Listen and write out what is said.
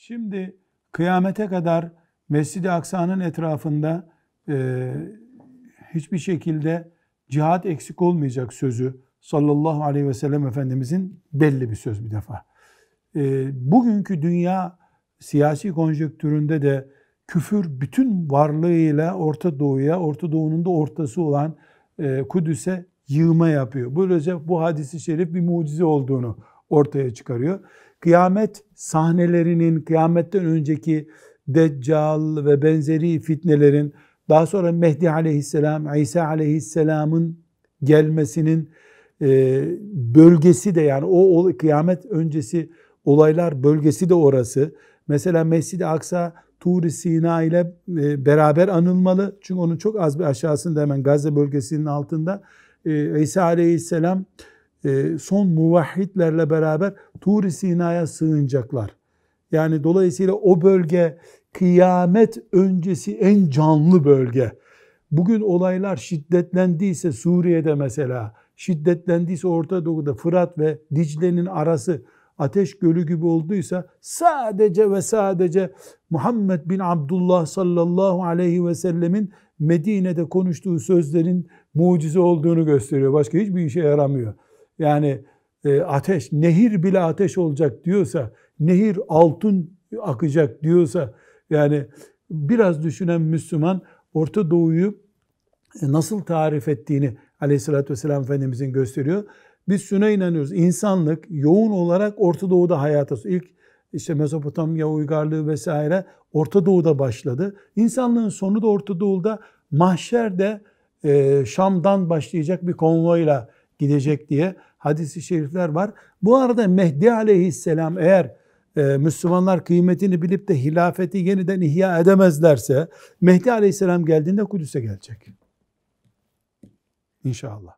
Şimdi kıyamete kadar Mescid-i Aksa'nın etrafında e, hiçbir şekilde cihat eksik olmayacak sözü sallallahu aleyhi ve sellem Efendimizin belli bir söz bir defa. E, bugünkü dünya siyasi konjonktüründe de küfür bütün varlığıyla Orta Doğu'ya, Orta Doğu'nun da ortası olan e, Kudüs'e yığma yapıyor. Böylece bu hadisi şerif bir mucize olduğunu ortaya çıkarıyor. Kıyamet sahnelerinin, kıyametten önceki Deccal ve benzeri fitnelerin, daha sonra Mehdi aleyhisselam, İsa aleyhisselamın gelmesinin e, bölgesi de yani o, o kıyamet öncesi olaylar bölgesi de orası. Mesela Mescid-i Aksa Tur-i Sina ile e, beraber anılmalı. Çünkü onun çok az bir aşağısında hemen Gazze bölgesinin altında e, İsa aleyhisselam son muvahhidlerle beraber Tur-i Sina'ya sığınacaklar. Yani dolayısıyla o bölge kıyamet öncesi en canlı bölge. Bugün olaylar şiddetlendiyse Suriye'de mesela, şiddetlendiyse Orta Doğu'da Fırat ve Dicle'nin arası ateş gölü gibi olduysa sadece ve sadece Muhammed bin Abdullah sallallahu aleyhi ve sellemin Medine'de konuştuğu sözlerin mucize olduğunu gösteriyor. Başka hiçbir işe yaramıyor. Yani e, ateş, nehir bile ateş olacak diyorsa, nehir altın akacak diyorsa, yani biraz düşünen Müslüman Orta Doğu'yu e, nasıl tarif ettiğini aleyhissalatü vesselam Efendimizin gösteriyor. Biz şuna inanıyoruz. İnsanlık yoğun olarak Orta Doğu'da hayata ilk işte Mezopotamya uygarlığı vesaire Orta Doğu'da başladı. İnsanlığın sonu da Orta Doğu'da mahşerde e, Şam'dan başlayacak bir konvoyla gidecek diye hadisi şerifler var. Bu arada Mehdi aleyhisselam eğer e, Müslümanlar kıymetini bilip de hilafeti yeniden ihya edemezlerse Mehdi aleyhisselam geldiğinde Kudüs'e gelecek. İnşallah.